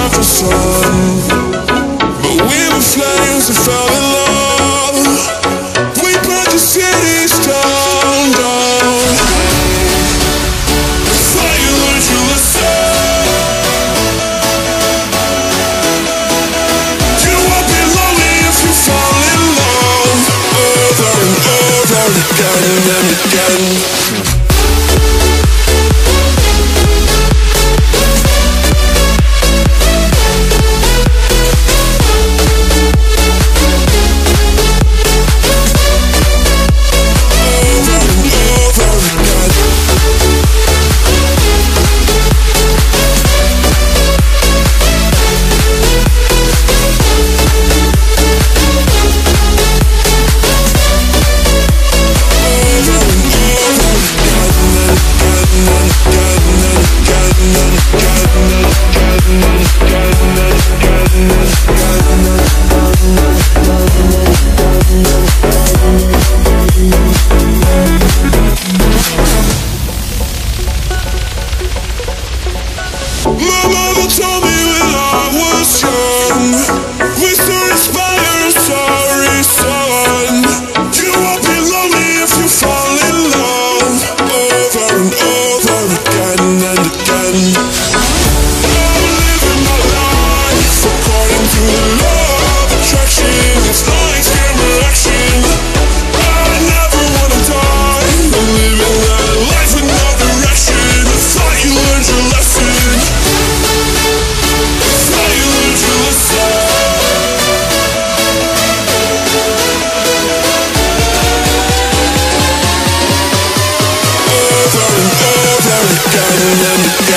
But we were flames that fell in love. We the cities down. You won't be lonely if you fall in love over and over again and again.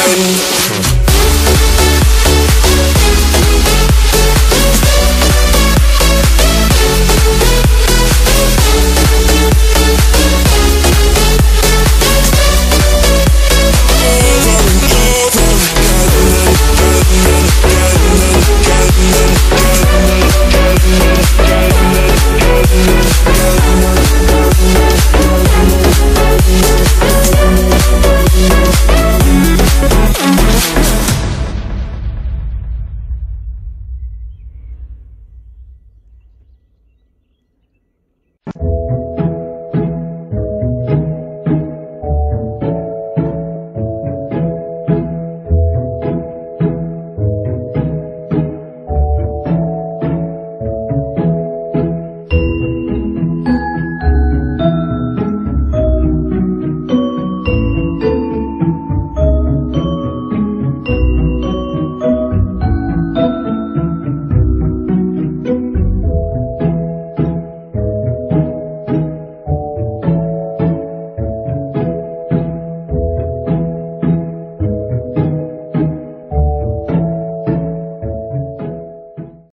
Over